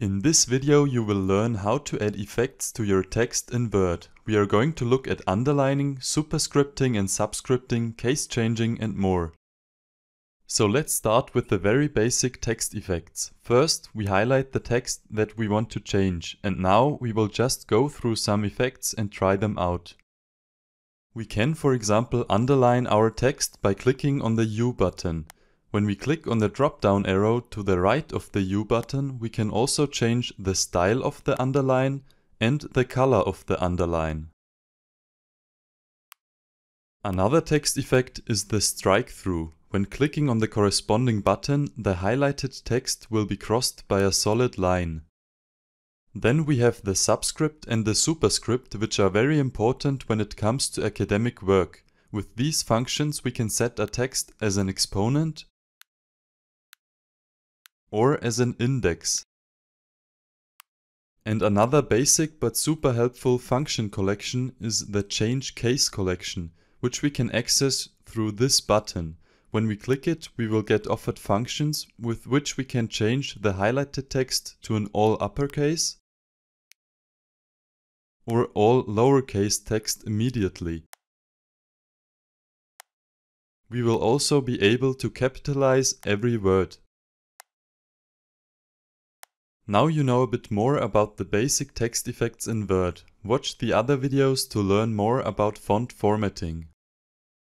In this video you will learn how to add effects to your text in Word. We are going to look at underlining, superscripting and subscripting, case changing and more. So let's start with the very basic text effects. First we highlight the text that we want to change and now we will just go through some effects and try them out. We can for example underline our text by clicking on the U button. When we click on the drop-down arrow to the right of the U button, we can also change the style of the underline and the color of the underline. Another text effect is the strike through. When clicking on the corresponding button, the highlighted text will be crossed by a solid line. Then we have the subscript and the superscript which are very important when it comes to academic work. With these functions we can set a text as an exponent or as an index. And another basic but super helpful function collection is the change case collection, which we can access through this button. When we click it, we will get offered functions with which we can change the highlighted text to an all uppercase or all lowercase text immediately. We will also be able to capitalize every word. Now you know a bit more about the basic text effects in Word. Watch the other videos to learn more about font formatting.